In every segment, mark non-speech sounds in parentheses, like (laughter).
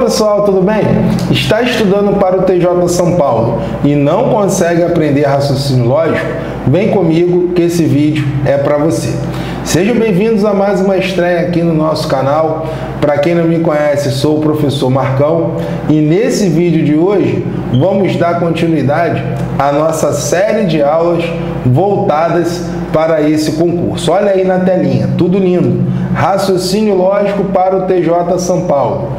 pessoal, tudo bem? Está estudando para o TJ São Paulo e não consegue aprender raciocínio lógico? Vem comigo que esse vídeo é para você. Sejam bem-vindos a mais uma estreia aqui no nosso canal. Para quem não me conhece, sou o professor Marcão e nesse vídeo de hoje vamos dar continuidade à nossa série de aulas voltadas para esse concurso. Olha aí na telinha, tudo lindo. Raciocínio lógico para o TJ São Paulo.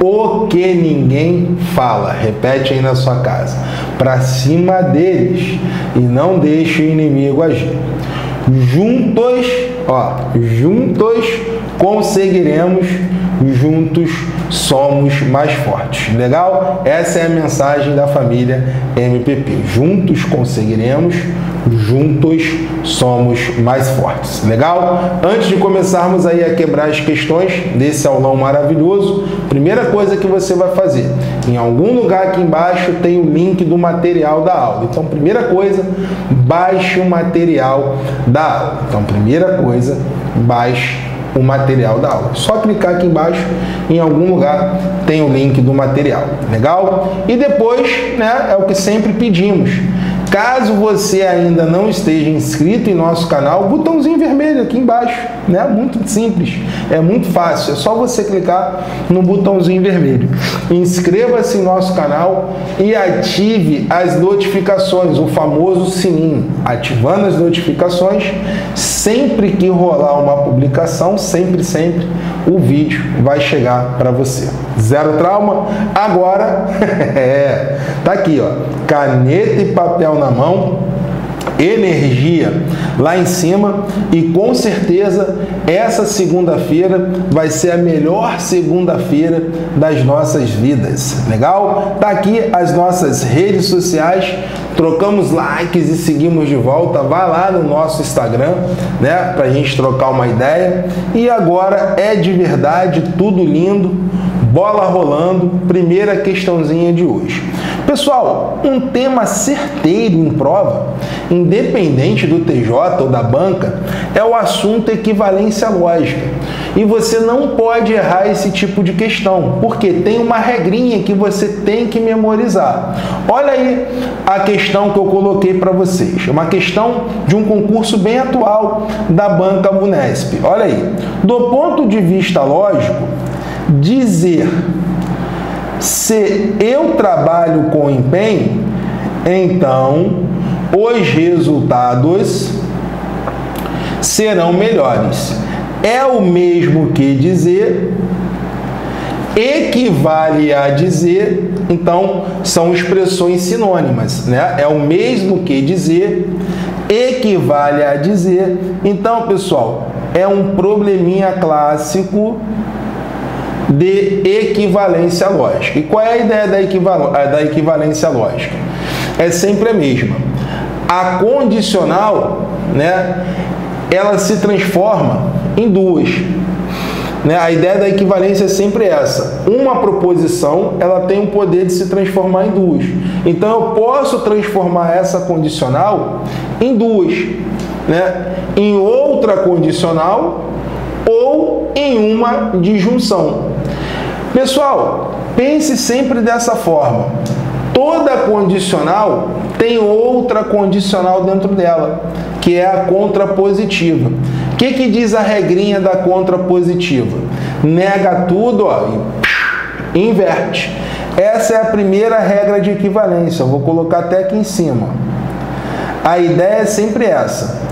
O que ninguém fala. Repete aí na sua casa. Para cima deles e não deixe o inimigo agir. Juntos, ó, juntos conseguiremos, juntos somos mais fortes. Legal? Essa é a mensagem da família MPP. Juntos conseguiremos, juntos somos mais fortes. Legal? Antes de começarmos aí a quebrar as questões desse aulão maravilhoso, primeira coisa que você vai fazer, em algum lugar aqui embaixo tem o link do material da aula. Então, primeira coisa, baixe o material da aula. Então, primeira coisa, baixe o material da aula. Só clicar aqui embaixo, em algum lugar tem o link do material. Legal? E depois, né, é o que sempre pedimos Caso você ainda não esteja inscrito em nosso canal, botãozinho vermelho aqui embaixo, né? Muito simples, é muito fácil, é só você clicar no botãozinho vermelho. Inscreva-se em nosso canal e ative as notificações, o famoso sininho. Ativando as notificações, sempre que rolar uma publicação, sempre, sempre, o vídeo vai chegar para você. Zero trauma? Agora, (laughs) é, tá aqui, ó caneta e papel na mão, energia lá em cima e com certeza essa segunda-feira vai ser a melhor segunda-feira das nossas vidas. Legal? Tá aqui as nossas redes sociais. Trocamos likes e seguimos de volta. Vai lá no nosso Instagram, né, pra gente trocar uma ideia. E agora é de verdade tudo lindo, bola rolando. Primeira questãozinha de hoje. Pessoal, um tema certeiro em prova, independente do TJ ou da banca, é o assunto equivalência lógica. E você não pode errar esse tipo de questão, porque tem uma regrinha que você tem que memorizar. Olha aí a questão que eu coloquei para vocês. É uma questão de um concurso bem atual da banca Unesp. Olha aí. Do ponto de vista lógico, dizer se eu trabalho com empenho, então os resultados serão melhores. É o mesmo que dizer, equivale a dizer, então são expressões sinônimas, né? É o mesmo que dizer, equivale a dizer. Então, pessoal, é um probleminha clássico de equivalência lógica. E qual é a ideia da, equival da equivalência lógica? É sempre a mesma. A condicional, né, ela se transforma em duas. Né? A ideia da equivalência é sempre essa. Uma proposição ela tem o poder de se transformar em duas. Então eu posso transformar essa condicional em duas. Né? Em outra condicional ou em uma disjunção. Pessoal, pense sempre dessa forma. Toda condicional tem outra condicional dentro dela, que é a contrapositiva. O que, que diz a regrinha da contrapositiva? Nega tudo ó, e inverte. Essa é a primeira regra de equivalência. Eu vou colocar até aqui em cima. A ideia é sempre essa.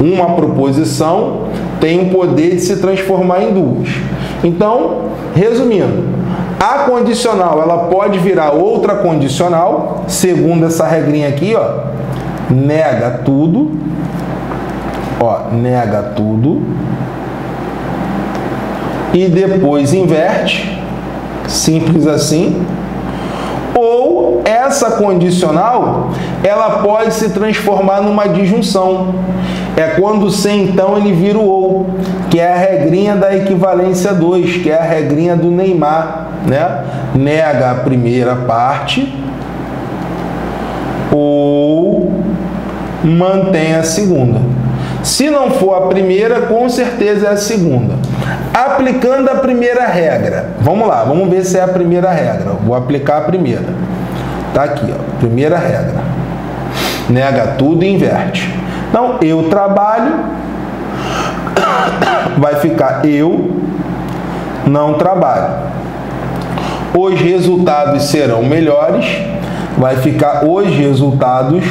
Uma proposição tem o poder de se transformar em duas. Então, resumindo, a condicional ela pode virar outra condicional, segundo essa regrinha aqui, ó, nega tudo, ó, nega tudo. E depois inverte, simples assim. Essa condicional, ela pode se transformar numa disjunção. É quando o sem então ele vira o ou, que é a regrinha da equivalência 2, que é a regrinha do Neymar, né? Nega a primeira parte ou mantém a segunda. Se não for a primeira, com certeza é a segunda. Aplicando a primeira regra. Vamos lá, vamos ver se é a primeira regra. Vou aplicar a primeira. Tá aqui, ó. Primeira regra. Nega tudo e inverte. Então, eu trabalho, (coughs) vai ficar eu não trabalho. Os resultados serão melhores, vai ficar os resultados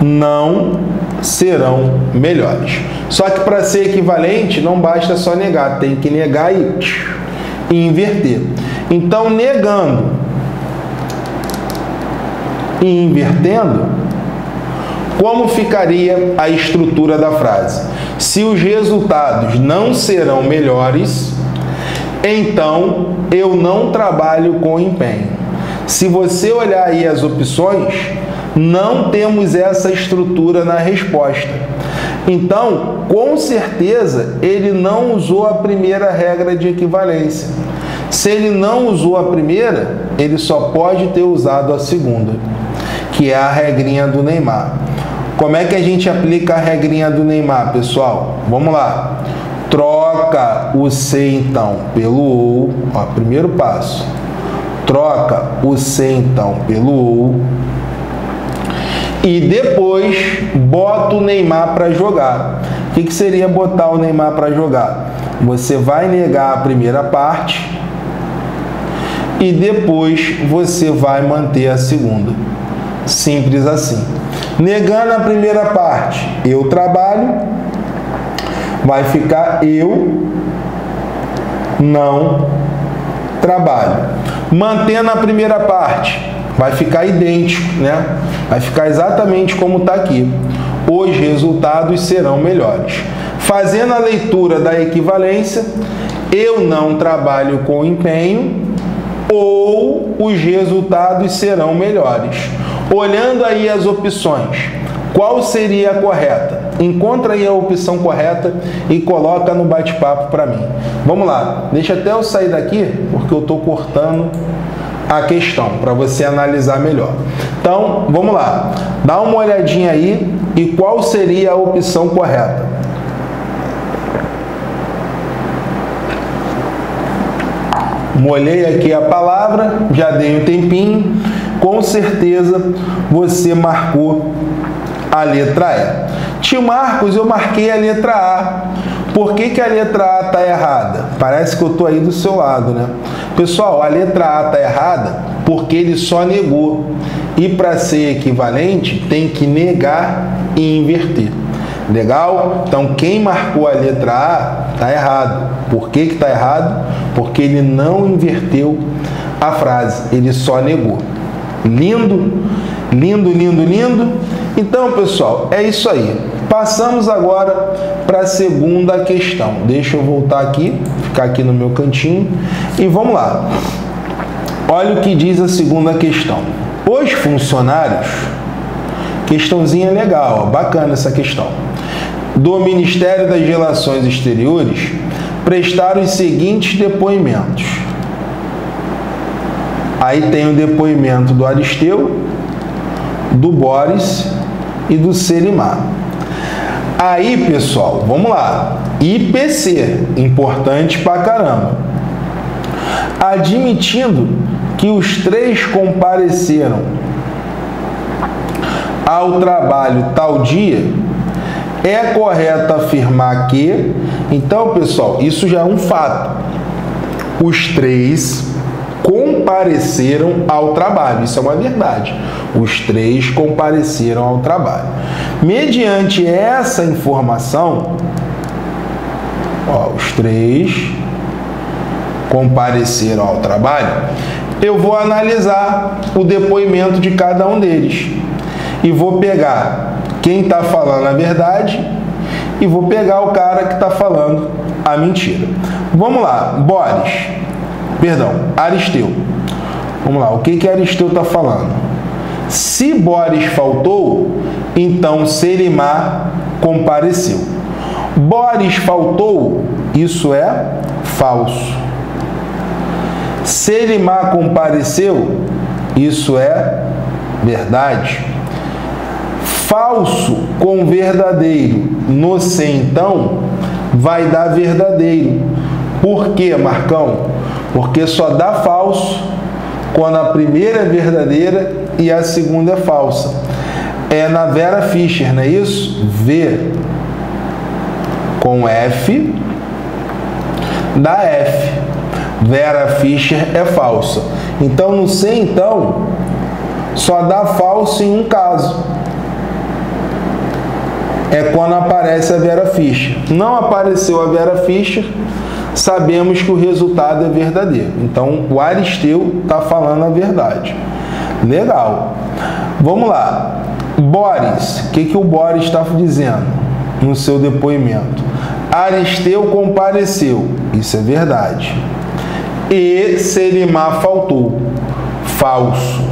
não serão melhores. Só que para ser equivalente não basta só negar, tem que negar e, inverter. Então, negando e invertendo, como ficaria a estrutura da frase? Se os resultados não serão melhores, então eu não trabalho com empenho. Se você olhar aí as opções, não temos essa estrutura na resposta. Então, com certeza, ele não usou a primeira regra de equivalência. Se ele não usou a primeira, ele só pode ter usado a segunda, que é a regrinha do Neymar. Como é que a gente aplica a regrinha do Neymar, pessoal? Vamos lá. Troca o C então pelo OU. Ó, primeiro passo. Troca o C então pelo OU. E depois bota o Neymar para jogar. O que, que seria botar o Neymar para jogar? Você vai negar a primeira parte e depois você vai manter a segunda. Simples assim. Negando a primeira parte, eu trabalho, vai ficar eu não trabalho. Mantendo a primeira parte, vai ficar idêntico, né? Vai ficar exatamente como está aqui. Os resultados serão melhores. Fazendo a leitura da equivalência, eu não trabalho com empenho ou os resultados serão melhores. Olhando aí as opções, qual seria a correta? Encontra aí a opção correta e coloca no bate-papo para mim. Vamos lá, deixa até eu sair daqui, porque eu estou cortando a questão para você analisar melhor. Então, vamos lá, dá uma olhadinha aí e qual seria a opção correta. Molhei aqui a palavra, já dei um tempinho com certeza você marcou a letra E. Tio Marcos, eu marquei a letra A. Por que, que a letra A está errada? Parece que eu estou aí do seu lado, né? Pessoal, a letra A está errada porque ele só negou. E para ser equivalente, tem que negar e inverter. Legal? Então, quem marcou a letra A está errado. Por que está errado? Porque ele não inverteu a frase, ele só negou. Lindo, lindo, lindo, lindo. Então, pessoal, é isso aí. Passamos agora para a segunda questão. Deixa eu voltar aqui, ficar aqui no meu cantinho e vamos lá. Olha o que diz a segunda questão. Os funcionários, questãozinha legal, bacana essa questão, do Ministério das Relações Exteriores prestaram os seguintes depoimentos Aí tem o depoimento do Aristeu, do Boris e do Selimar. Aí, pessoal, vamos lá. IPC, importante pra caramba. Admitindo que os três compareceram ao trabalho tal dia, é correto afirmar que. Então, pessoal, isso já é um fato. Os três compareceram ao trabalho. Isso é uma verdade. Os três compareceram ao trabalho. Mediante essa informação, ó, os três compareceram ao trabalho, eu vou analisar o depoimento de cada um deles e vou pegar quem está falando a verdade e vou pegar o cara que está falando a mentira. Vamos lá, Boris. Perdão, Aristeu. Vamos lá, o que, que Aristeu está falando? Se Boris faltou, então Selimar compareceu. Boris faltou, isso é falso. Selimar compareceu, isso é verdade. Falso com verdadeiro no C, então, vai dar verdadeiro. Por quê, Marcão? Porque só dá falso quando a primeira é verdadeira e a segunda é falsa. É na Vera Fischer, não é isso? V com F da F. Vera Fischer é falsa. Então no C então só dá falso em um caso. É quando aparece a Vera Fischer. Não apareceu a Vera Fischer, sabemos que o resultado é verdadeiro. Então o Aristeu está falando a verdade. Legal. Vamos lá. Boris, o que, que o Boris está dizendo no seu depoimento? Aristeu compareceu, isso é verdade. E Selimar faltou, falso.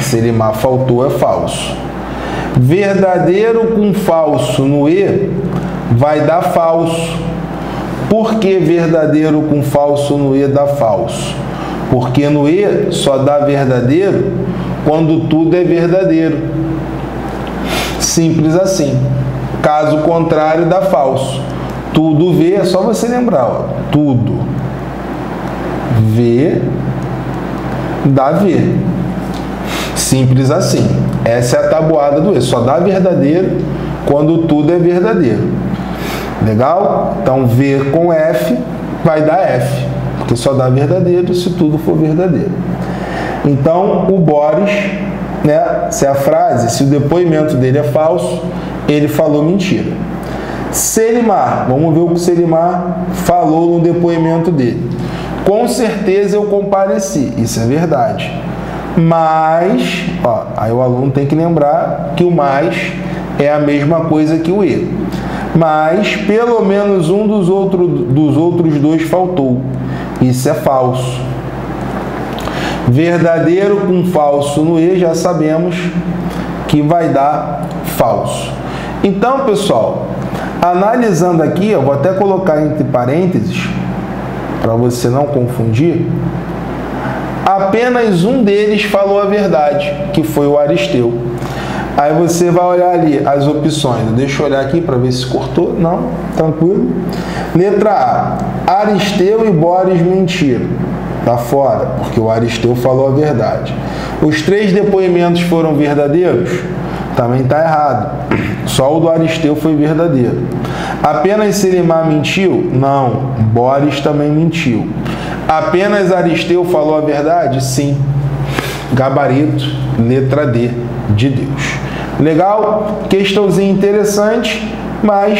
Selimar faltou é falso. Verdadeiro com falso no E vai dar falso. Por que verdadeiro com falso no E dá falso? Porque no E só dá verdadeiro quando tudo é verdadeiro. Simples assim. Caso contrário, dá falso. Tudo V é só você lembrar, ó. Tudo. V dá V. Simples assim. Essa é a tabuada do E. Só dá verdadeiro quando tudo é verdadeiro. Legal? Então V com F vai dar F. Porque só dá verdadeiro se tudo for verdadeiro. Então o Boris, né, se a frase, se o depoimento dele é falso, ele falou mentira. Selimar, vamos ver o que Selimar falou no depoimento dele. Com certeza eu compareci, isso é verdade. Mas, ó, aí o aluno tem que lembrar que o mais é a mesma coisa que o e. Mas pelo menos um dos, outro, dos outros dois faltou. Isso é falso. Verdadeiro com falso no e já sabemos que vai dar falso. Então, pessoal, analisando aqui, eu vou até colocar entre parênteses, para você não confundir, apenas um deles falou a verdade, que foi o Aristeu. Aí você vai olhar ali as opções. Deixa eu olhar aqui para ver se cortou. Não, tranquilo. Letra A. Aristeu e Boris mentiram. Tá fora, porque o Aristeu falou a verdade. Os três depoimentos foram verdadeiros? Também está errado. Só o do Aristeu foi verdadeiro. Apenas Selimar mentiu? Não. Boris também mentiu. Apenas Aristeu falou a verdade? Sim. Gabarito, letra D de Deus. Legal? Questãozinha interessante, mas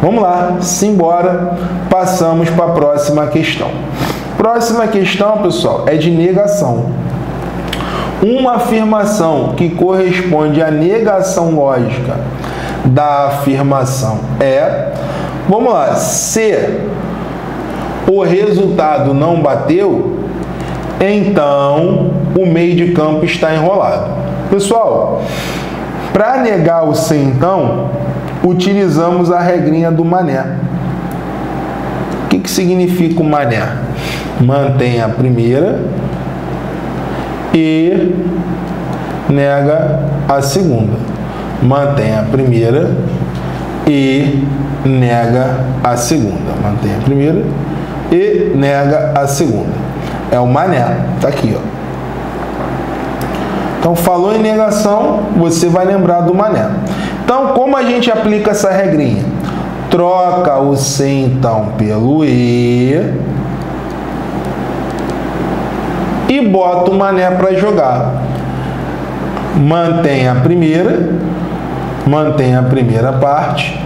vamos lá, simbora, passamos para a próxima questão. Próxima questão, pessoal, é de negação. Uma afirmação que corresponde à negação lógica da afirmação é, vamos lá, se o resultado não bateu, então o meio de campo está enrolado. Pessoal, para negar o se então, utilizamos a regrinha do mané. O que, que significa o mané? Mantém a primeira e nega a segunda. Mantém a primeira e nega a segunda. Mantém a primeira e nega a segunda. É o mané. Tá aqui, ó. Então, falou em negação, você vai lembrar do mané. Então, como a gente aplica essa regrinha? Troca o se então pelo e e bota o mané para jogar. Mantém a primeira, mantém a primeira parte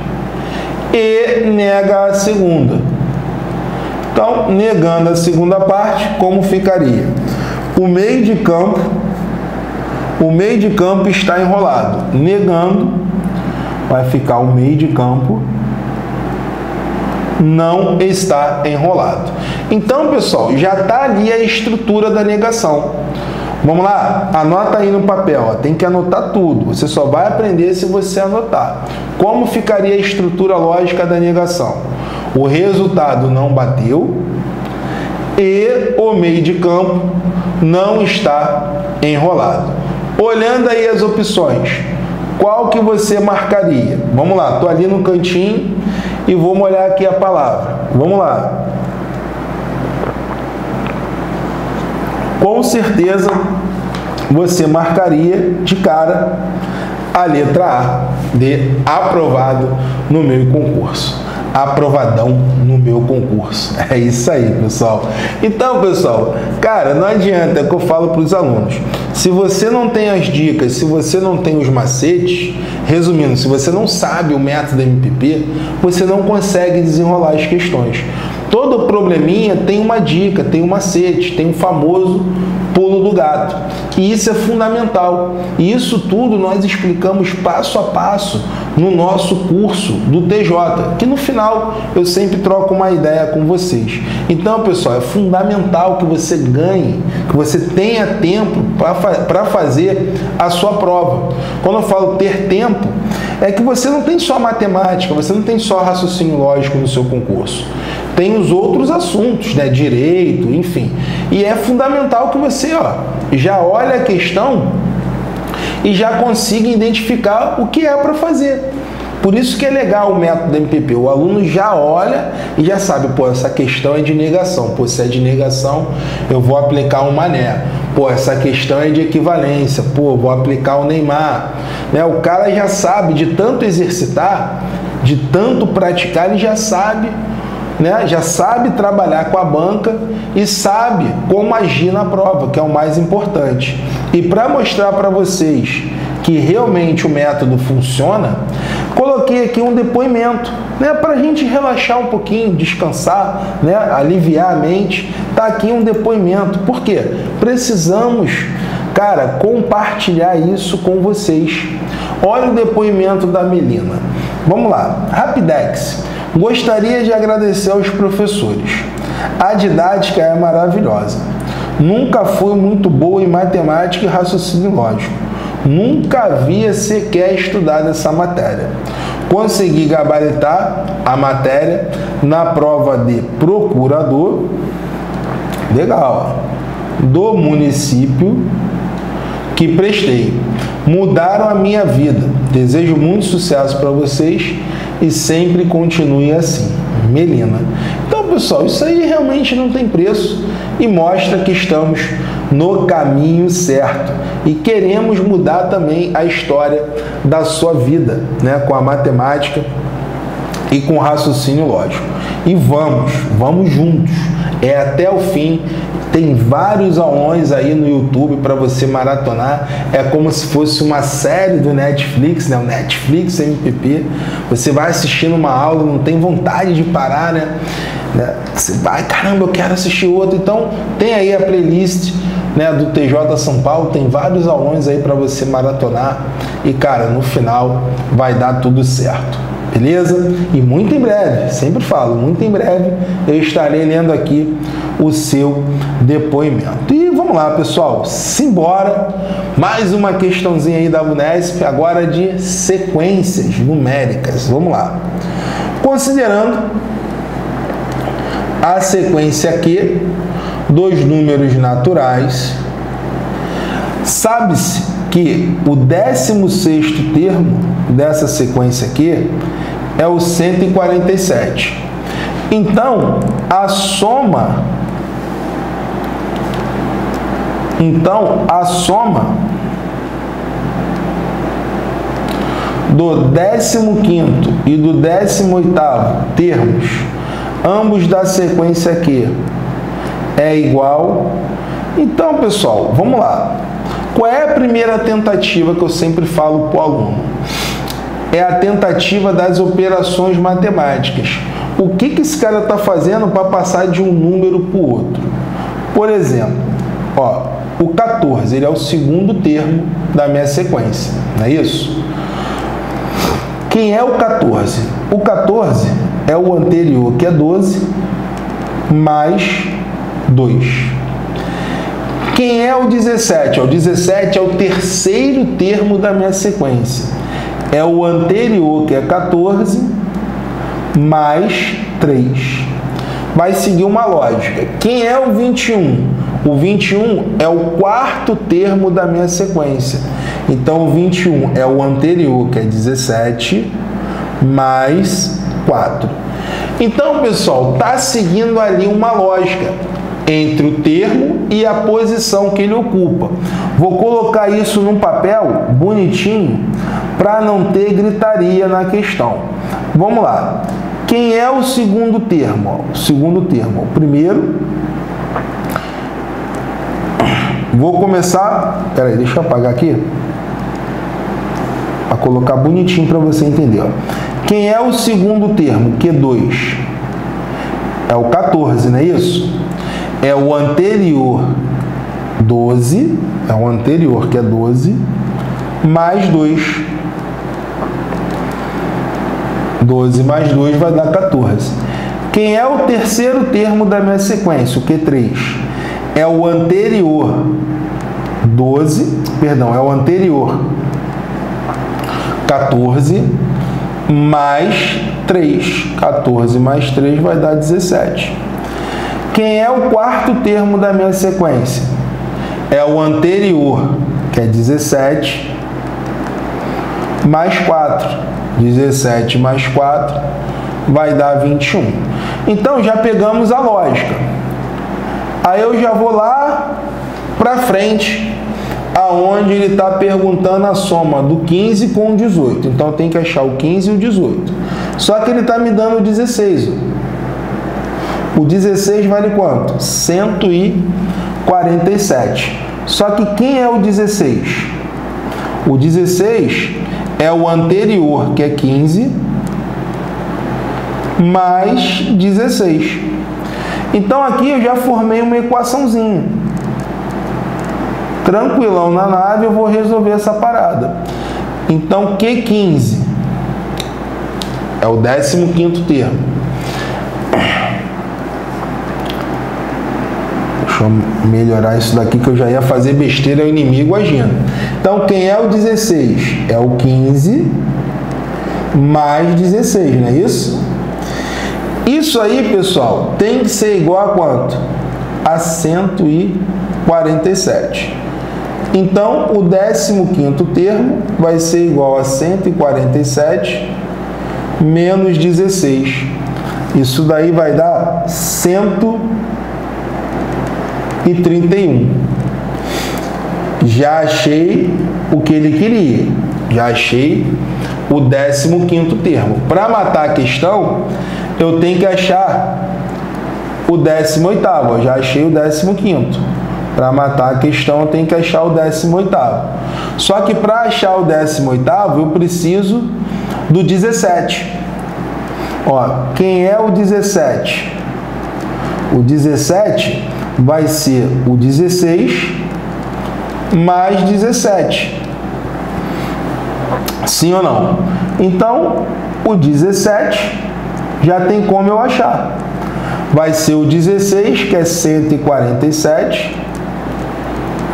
e nega a segunda. Então, negando a segunda parte, como ficaria? O meio de campo, o meio de campo está enrolado. Negando, vai ficar o meio de campo não está enrolado. Então, pessoal, já está ali a estrutura da negação. Vamos lá? Anota aí no papel, ó. tem que anotar tudo. Você só vai aprender se você anotar. Como ficaria a estrutura lógica da negação? O resultado não bateu e o meio de campo não está enrolado. Olhando aí as opções, qual que você marcaria? Vamos lá, estou ali no cantinho e vou molhar aqui a palavra. Vamos lá. Com certeza você marcaria de cara a letra A de aprovado no meu concurso aprovadão no meu concurso. (laughs) É isso aí, pessoal. Então, pessoal, cara, não adianta, é que eu falo para os alunos. Se você não tem as dicas, se você não tem os macetes, resumindo, se você não sabe o método MPP, você não consegue desenrolar as questões. Todo probleminha tem uma dica, tem um macete, tem um famoso pulo do gato. E isso é fundamental. E isso tudo nós explicamos passo a passo no nosso curso do TJ, que no final eu sempre troco uma ideia com vocês. Então, pessoal, é fundamental que você ganhe, que você tenha tempo para fazer a sua prova. Quando eu falo ter tempo, é que você não tem só matemática, você não tem só raciocínio lógico no seu concurso tem os outros assuntos, né? Direito, enfim. E é fundamental que você ó, já olhe a questão e já consiga identificar o que é para fazer. Por isso que é legal o método MPP. O aluno já olha e já sabe, pô, essa questão é de negação. Pô, se é de negação, eu vou aplicar um mané. Pô, essa questão é de equivalência. Pô, vou aplicar o Neymar. Né? O cara já sabe, de tanto exercitar, de tanto praticar, ele já sabe né, já sabe trabalhar com a banca e sabe como agir na prova, que é o mais importante. E para mostrar para vocês que realmente o método funciona, coloquei aqui um depoimento, né, para a gente relaxar um pouquinho, descansar, né, aliviar a mente. Tá aqui um depoimento. Por quê? Precisamos, cara, compartilhar isso com vocês. Olha o depoimento da Melina. Vamos lá, Rapidex. Gostaria de agradecer aos professores. A didática é maravilhosa. Nunca fui muito boa em matemática e raciocínio lógico. Nunca havia sequer estudado essa matéria. Consegui gabaritar a matéria na prova de procurador, legal, do município que prestei. Mudaram a minha vida. Desejo muito sucesso para vocês e sempre continue assim. Melina. Então, pessoal, isso aí realmente não tem preço e mostra que estamos no caminho certo e queremos mudar também a história da sua vida, né, com a matemática e com o raciocínio lógico. E vamos, vamos juntos. É até o fim tem vários aulões aí no YouTube para você maratonar. É como se fosse uma série do Netflix, né? O Netflix MPP. Você vai assistindo uma aula, não tem vontade de parar, né? Você vai, caramba, eu quero assistir outro. Então, tem aí a playlist né, do TJ São Paulo, tem vários aulões aí para você maratonar. E, cara, no final vai dar tudo certo beleza? E muito em breve, sempre falo, muito em breve eu estarei lendo aqui o seu depoimento. E vamos lá, pessoal, simbora. Mais uma questãozinha aí da Unesp, agora de sequências numéricas. Vamos lá. Considerando a sequência Q dos números naturais, sabe-se que o 16º termo dessa sequência aqui é o 147. Então, a soma Então, a soma do 15 e do 18 termos, ambos da sequência Q, é igual. Então, pessoal, vamos lá. Qual é a primeira tentativa que eu sempre falo para o aluno? É a tentativa das operações matemáticas. O que, que esse cara está fazendo para passar de um número para o outro? Por exemplo, ó, o 14, ele é o segundo termo da minha sequência, não é isso? Quem é o 14? O 14 é o anterior, que é 12, mais 2. Quem é o 17? O 17 é o terceiro termo da minha sequência. É o anterior, que é 14, mais 3. Vai seguir uma lógica. Quem é o 21? O 21 é o quarto termo da minha sequência. Então, o 21 é o anterior, que é 17, mais 4. Então, pessoal, está seguindo ali uma lógica entre o termo e a posição que ele ocupa. Vou colocar isso num papel bonitinho para não ter gritaria na questão. Vamos lá. Quem é o segundo termo? O segundo termo. O primeiro. Vou começar. Peraí, deixa eu apagar aqui. Para colocar bonitinho para você entender. Quem é o segundo termo? Q2. É o 14, não é isso? É o anterior 12, é o anterior que é 12, mais 2. 12 mais 2 vai dar 14. Quem é o terceiro termo da minha sequência, o Q3? É o anterior 12, perdão, é o anterior 14 mais 3. 14 mais 3 vai dar 17. Quem é o quarto termo da minha sequência? É o anterior, que é 17, mais 4. 17 mais 4 vai dar 21. Então já pegamos a lógica. Aí eu já vou lá para frente aonde ele está perguntando a soma do 15 com o 18. Então tem que achar o 15 e o 18. Só que ele está me dando o 16. O 16 vale quanto? 147. Só que quem é o 16? O 16 é o anterior, que é 15, mais 16. Então aqui eu já formei uma equaçãozinha tranquilão na nave, eu vou resolver essa parada. Então, Q15 é o 15 termo. Deixa eu melhorar isso daqui que eu já ia fazer besteira, o inimigo agindo. Então, quem é o 16? É o 15 mais 16, não é isso? Isso aí, pessoal, tem que ser igual a quanto? A 147. Então, o 15º termo vai ser igual a 147 menos 16. Isso daí vai dar 131. Já achei o que ele queria. Já achei o 15º termo. Para matar a questão, eu tenho que achar o 18º. Já achei o 15º. Para matar a questão, eu tenho que achar o 18. Só que para achar o 18, eu preciso do 17. Ó, quem é o 17? O 17 vai ser o 16 mais 17. Sim ou não? Então, o 17 já tem como eu achar. Vai ser o 16, que é 147,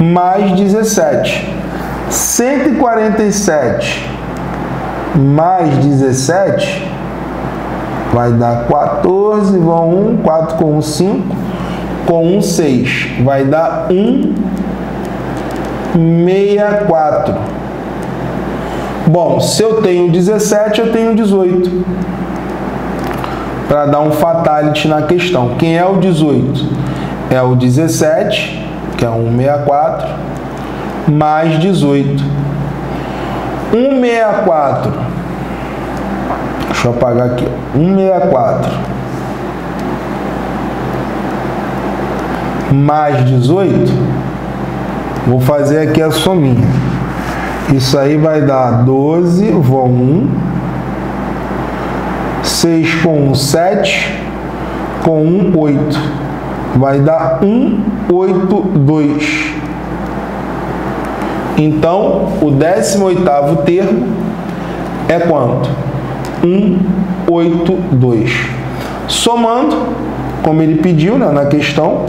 mais 17. 147 mais 17 vai dar 14, vão 1, 4 com 1, 5, com 1, 6. Vai dar 1, 64. Bom, se eu tenho 17, eu tenho 18. Para dar um fatality na questão. Quem é o 18? É o 17 que é 164, mais 18. 164. Deixa eu apagar aqui. 164 mais 18. Vou fazer aqui a sominha. Isso aí vai dar 12, vou 1. 6 com 1, 7. Com 1, 8. Vai dar 1 82. Então, o 18º termo é quanto? 182. Somando, como ele pediu né, na questão,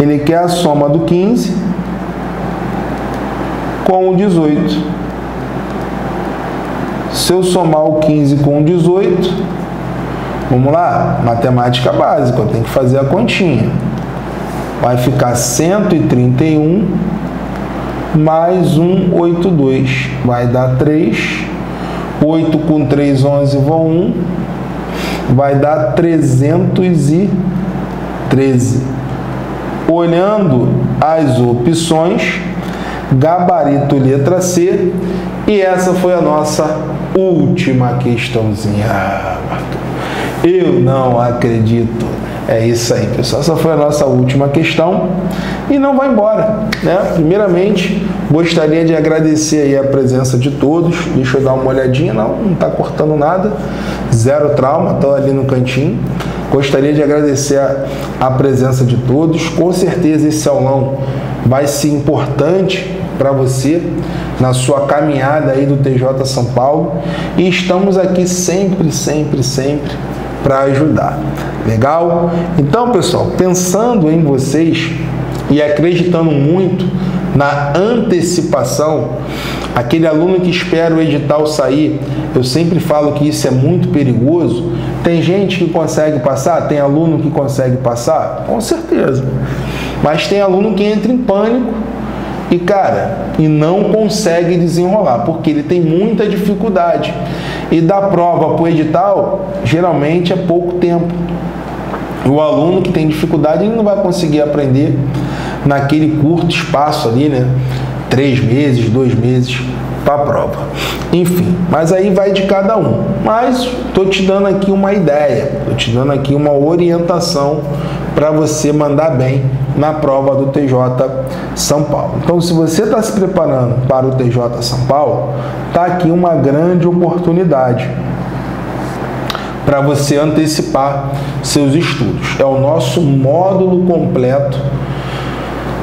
ele quer a soma do 15 com o 18. Se eu somar o 15 com o 18, vamos lá, matemática básica, eu tenho que fazer a continha vai ficar 131 mais 182, vai dar 3. 8 com 3, 11 vão 1. vai dar 313. Olhando as opções, gabarito letra C, e essa foi a nossa última questãozinha. Eu não acredito. É isso aí, pessoal. Essa foi a nossa última questão e não vai embora, né? Primeiramente, gostaria de agradecer aí a presença de todos. Deixa eu dar uma olhadinha, não, não está cortando nada. Zero trauma, estão ali no cantinho. Gostaria de agradecer a, a presença de todos. Com certeza esse aulão vai ser importante para você na sua caminhada aí do TJ São Paulo e estamos aqui sempre, sempre, sempre para ajudar. Legal? Então, pessoal, pensando em vocês e acreditando muito na antecipação, aquele aluno que espera o edital sair, eu sempre falo que isso é muito perigoso. Tem gente que consegue passar, tem aluno que consegue passar, com certeza. Mas tem aluno que entra em pânico e cara, e não consegue desenrolar, porque ele tem muita dificuldade. E da prova para o edital, geralmente é pouco tempo. O aluno que tem dificuldade, ele não vai conseguir aprender naquele curto espaço ali, né? Três meses, dois meses para a prova. Enfim, mas aí vai de cada um. Mas estou te dando aqui uma ideia, estou te dando aqui uma orientação para você mandar bem na prova do TJ São Paulo. Então, se você está se preparando para o TJ São Paulo, está aqui uma grande oportunidade para você antecipar seus estudos. É o nosso módulo completo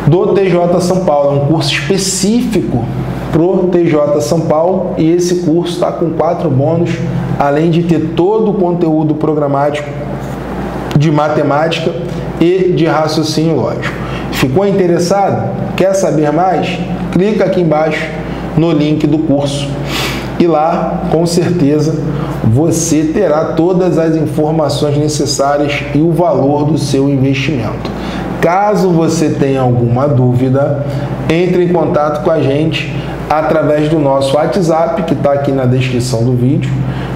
do TJ São Paulo, é um curso específico para o TJ São Paulo e esse curso está com quatro bônus, além de ter todo o conteúdo programático de matemática e de raciocínio lógico. Ficou interessado? Quer saber mais? Clica aqui embaixo no link do curso e lá, com certeza, você terá todas as informações necessárias e o valor do seu investimento. Caso você tenha alguma dúvida, entre em contato com a gente através do nosso WhatsApp, que está aqui na descrição do vídeo.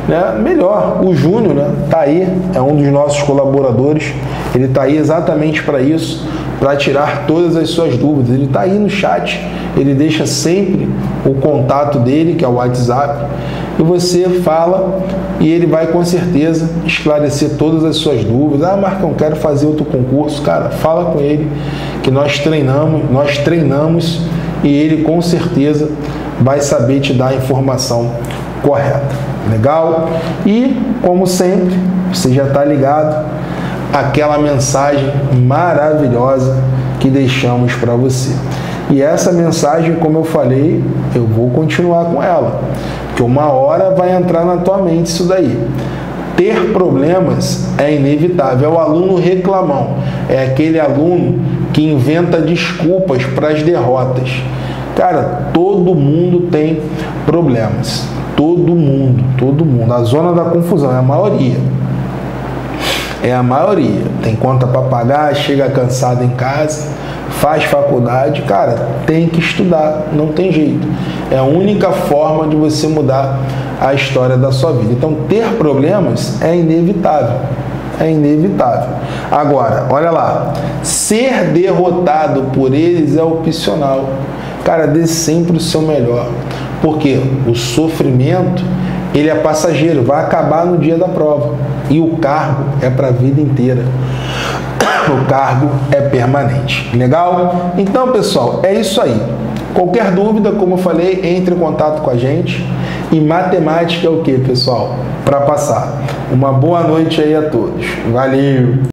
Né? Melhor, o Júnior está né? Tá aí, é um dos nossos colaboradores, ele está aí exatamente para isso, para tirar todas as suas dúvidas. Ele está aí no chat, ele deixa sempre o contato dele, que é o WhatsApp, e você fala e ele vai com certeza esclarecer todas as suas dúvidas. Ah, Marcão, quero fazer outro concurso. Cara, fala com ele que nós treinamos, nós treinamos e ele com certeza vai saber te dar a informação correta. Legal? E, como sempre, você já está ligado aquela mensagem maravilhosa que deixamos para você. E essa mensagem, como eu falei, eu vou continuar com ela, porque uma hora vai entrar na tua mente isso daí. Ter problemas é inevitável. É o aluno reclamão, é aquele aluno que inventa desculpas para as derrotas. Cara, todo mundo tem problemas. Todo mundo, todo mundo. A zona da confusão é a maioria. É a maioria. Tem conta para pagar, chega cansado em casa, faz faculdade. Cara, tem que estudar, não tem jeito. É a única forma de você mudar a história da sua vida. Então, ter problemas é inevitável. É inevitável. Agora, olha lá. Ser derrotado por eles é opcional. Cara, dê sempre o seu melhor. Porque o sofrimento, ele é passageiro, vai acabar no dia da prova. E o cargo é para a vida inteira. (coughs) O cargo é permanente. Legal? Então, pessoal, é isso aí. Qualquer dúvida, como eu falei, entre em contato com a gente. E matemática é o que, pessoal? Para passar. Uma boa noite aí a todos. Valeu!